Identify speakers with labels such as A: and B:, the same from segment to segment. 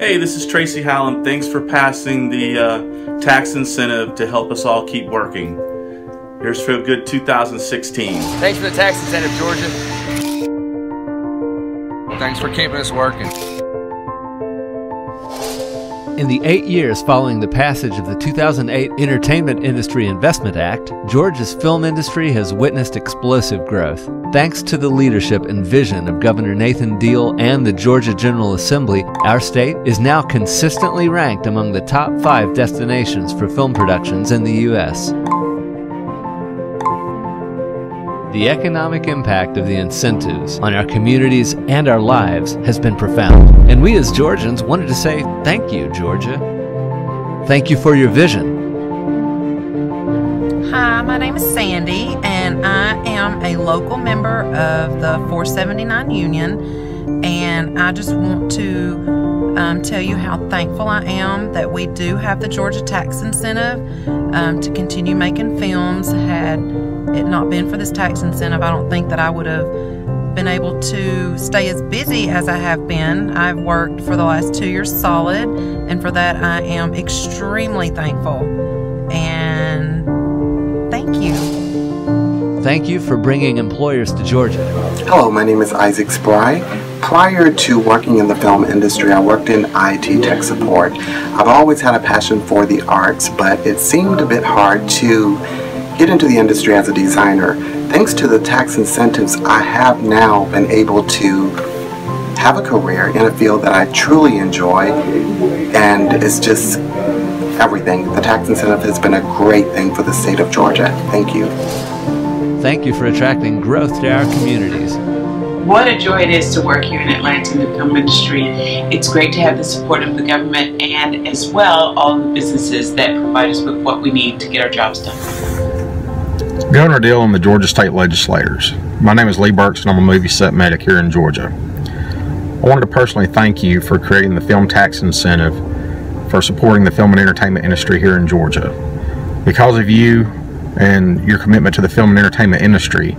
A: Hey, this is Tracy Howland. Thanks for passing the uh, tax incentive to help us all keep working. Here's Feel Good 2016.
B: Thanks for the tax incentive, Georgia. Thanks for keeping us working.
C: In the eight years following the passage of the 2008 Entertainment Industry Investment Act, Georgia's film industry has witnessed explosive growth. Thanks to the leadership and vision of Governor Nathan Deal and the Georgia General Assembly, our state is now consistently ranked among the top five destinations for film productions in the U.S. The economic impact of the incentives on our communities and our lives has been profound. And we as Georgians wanted to say thank you, Georgia. Thank you for your vision.
D: Hi, my name is Sandy, and I am a local member of the 479 Union. And I just want to um, tell you how thankful I am that we do have the Georgia tax incentive um, to continue making films. Had it not been for this tax incentive, I don't think that I would have been able to stay as busy as I have been. I've worked for the last two years solid, and for that I am extremely thankful. And thank you.
C: Thank you for bringing employers to Georgia.
E: Hello, my name is Isaac Spry. Prior to working in the film industry, I worked in IT tech support. I've always had a passion for the arts, but it seemed a bit hard to get into the industry as a designer. Thanks to the tax incentives, I have now been able to have a career in a field that I truly enjoy, and it's just everything. The tax incentive has been a great thing for the state of Georgia. Thank you.
C: Thank you for attracting growth to our communities.
F: What a joy it is to work here in Atlanta in the film industry. It's great to have the support of the government and as well all the businesses that provide us with what we need to get our jobs done.
G: Governor Deal and the Georgia State Legislators. My name is Lee Burks and I'm a movie set medic here in Georgia. I wanted to personally thank you for creating the film tax incentive for supporting the film and entertainment industry here in Georgia. Because of you and your commitment to the film and entertainment industry,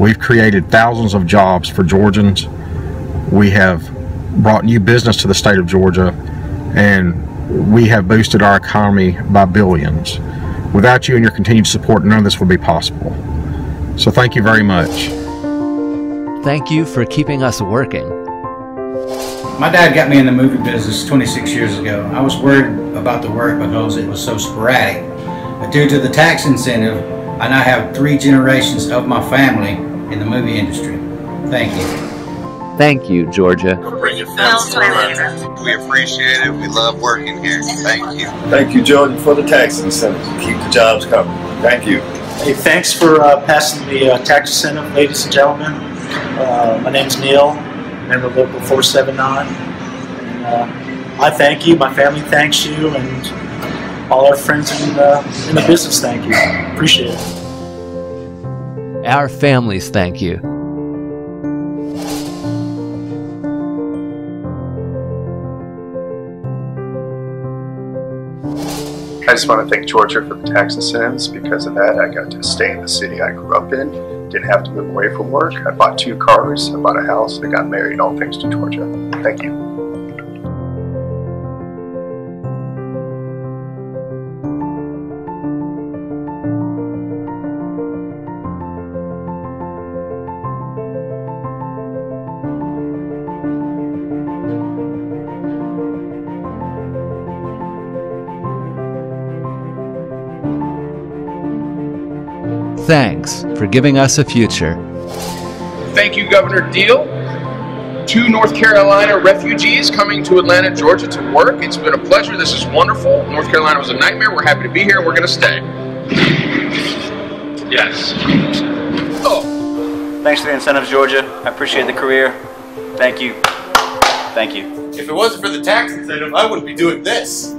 G: we've created thousands of jobs for Georgians. We have brought new business to the state of Georgia and we have boosted our economy by billions. Without you and your continued support, none of this would be possible. So thank you very much.
C: Thank you for keeping us working.
H: My dad got me in the movie business 26 years ago. I was worried about the work because it was so sporadic. But due to the tax incentive, I now have three generations of my family in the movie industry. Thank you.
C: Thank you, Georgia.
I: Bring your family to Atlanta. We appreciate it. We love working here. Thank you.
J: Thank you, Georgia, for the tax incentive. Keep the jobs coming. Thank you.
K: Hey, thanks for uh, passing the uh, tax incentive, ladies and gentlemen. Uh, my name is Neil, member of Local 479. And, uh, I thank you. My family thanks you, and all our friends in, in the business thank you. Appreciate it.
C: Our families thank you.
L: I just want to thank Georgia for the tax incentives. Because of that, I got to stay in the city I grew up in. Didn't have to move away from work. I bought two cars. I bought a house. I got married, all thanks to Georgia. Thank you.
C: Thanks for giving us a future.
M: Thank you, Governor Deal. Two North Carolina refugees coming to Atlanta, Georgia to work. It's been a pleasure. This is wonderful. North Carolina was a nightmare. We're happy to be here and we're going to stay. Yes.
N: Oh. Thanks for the incentives, Georgia. I appreciate the career. Thank you. Thank you.
O: If it wasn't for the tax incentive, I wouldn't be doing this.